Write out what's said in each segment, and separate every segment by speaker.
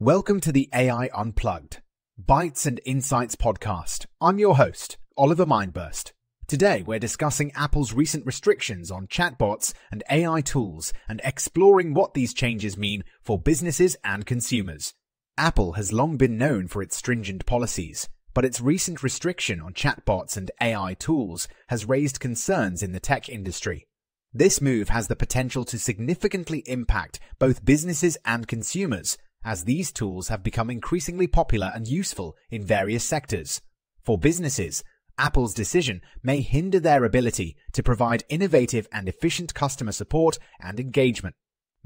Speaker 1: Welcome to the AI Unplugged, Bytes and Insights podcast. I'm your host, Oliver Mindburst. Today we're discussing Apple's recent restrictions on chatbots and AI tools and exploring what these changes mean for businesses and consumers. Apple has long been known for its stringent policies, but its recent restriction on chatbots and AI tools has raised concerns in the tech industry. This move has the potential to significantly impact both businesses and consumers as these tools have become increasingly popular and useful in various sectors. For businesses, Apple's decision may hinder their ability to provide innovative and efficient customer support and engagement.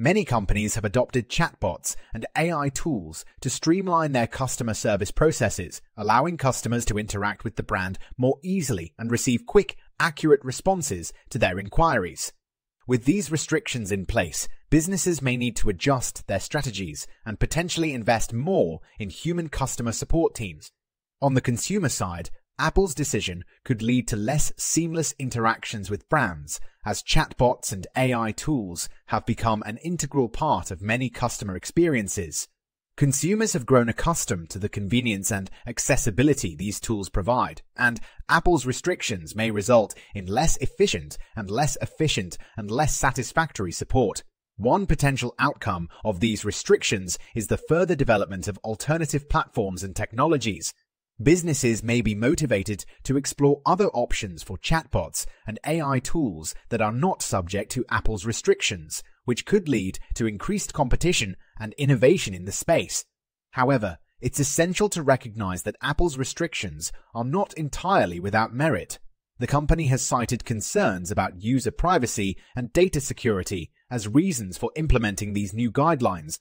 Speaker 1: Many companies have adopted chatbots and AI tools to streamline their customer service processes, allowing customers to interact with the brand more easily and receive quick, accurate responses to their inquiries. With these restrictions in place, businesses may need to adjust their strategies and potentially invest more in human customer support teams. On the consumer side, Apple's decision could lead to less seamless interactions with brands as chatbots and AI tools have become an integral part of many customer experiences. Consumers have grown accustomed to the convenience and accessibility these tools provide, and Apple's restrictions may result in less efficient and less efficient and less satisfactory support. One potential outcome of these restrictions is the further development of alternative platforms and technologies. Businesses may be motivated to explore other options for chatbots and AI tools that are not subject to Apple's restrictions, which could lead to increased competition and innovation in the space. However, it's essential to recognize that Apple's restrictions are not entirely without merit. The company has cited concerns about user privacy and data security as reasons for implementing these new guidelines.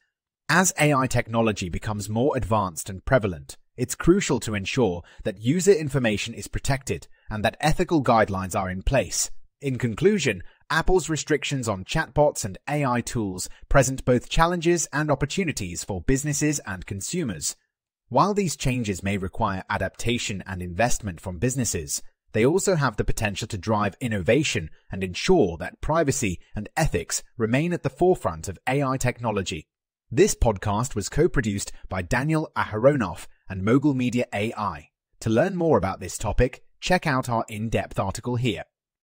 Speaker 1: As AI technology becomes more advanced and prevalent, it's crucial to ensure that user information is protected and that ethical guidelines are in place. In conclusion, Apple's restrictions on chatbots and AI tools present both challenges and opportunities for businesses and consumers. While these changes may require adaptation and investment from businesses, they also have the potential to drive innovation and ensure that privacy and ethics remain at the forefront of AI technology. This podcast was co-produced by Daniel Aharonoff and Mogul Media AI. To learn more about this topic, check out our in-depth article here.